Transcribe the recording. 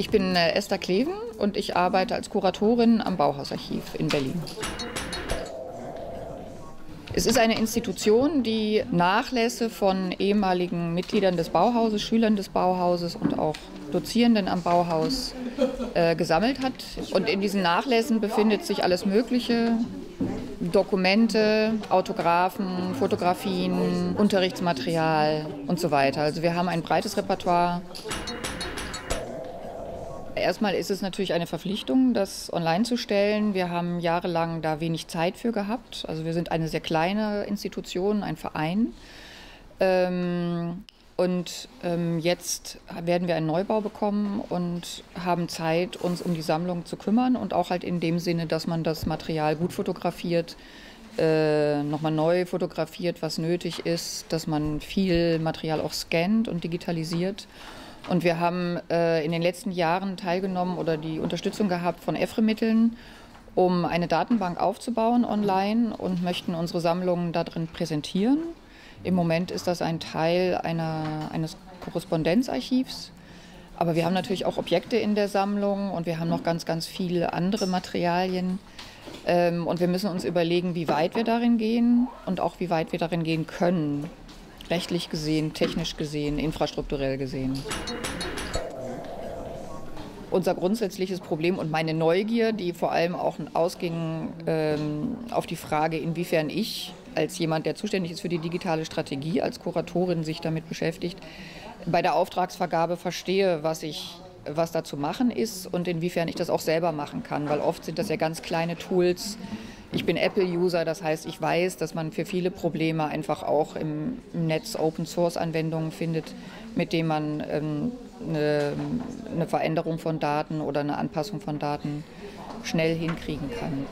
Ich bin äh, Esther Kleven und ich arbeite als Kuratorin am Bauhausarchiv in Berlin. Es ist eine Institution, die Nachlässe von ehemaligen Mitgliedern des Bauhauses, Schülern des Bauhauses und auch Dozierenden am Bauhaus äh, gesammelt hat. Und in diesen Nachlässen befindet sich alles Mögliche. Dokumente, Autographen, Fotografien, Unterrichtsmaterial und so weiter. Also wir haben ein breites Repertoire Erstmal ist es natürlich eine Verpflichtung, das online zu stellen. Wir haben jahrelang da wenig Zeit für gehabt. Also wir sind eine sehr kleine Institution, ein Verein. Und ähm, jetzt werden wir einen Neubau bekommen und haben Zeit, uns um die Sammlung zu kümmern und auch halt in dem Sinne, dass man das Material gut fotografiert, äh, nochmal neu fotografiert, was nötig ist, dass man viel Material auch scannt und digitalisiert und wir haben äh, in den letzten Jahren teilgenommen oder die Unterstützung gehabt von EFRE-Mitteln, um eine Datenbank aufzubauen online und möchten unsere Sammlungen darin präsentieren. Im Moment ist das ein Teil einer, eines Korrespondenzarchivs. Aber wir haben natürlich auch Objekte in der Sammlung und wir haben noch ganz, ganz viele andere Materialien. Ähm, und wir müssen uns überlegen, wie weit wir darin gehen und auch wie weit wir darin gehen können rechtlich gesehen, technisch gesehen, infrastrukturell gesehen. Unser grundsätzliches Problem und meine Neugier, die vor allem auch ausging ähm, auf die Frage, inwiefern ich als jemand, der zuständig ist für die digitale Strategie, als Kuratorin sich damit beschäftigt, bei der Auftragsvergabe verstehe, was ich was da zu machen ist und inwiefern ich das auch selber machen kann, weil oft sind das ja ganz kleine Tools, ich bin Apple-User, das heißt, ich weiß, dass man für viele Probleme einfach auch im, Netz Open-Source-Anwendungen findet, mit denen man ähm, eine, eine Veränderung von Daten oder eine Anpassung von Daten schnell hinkriegen kann.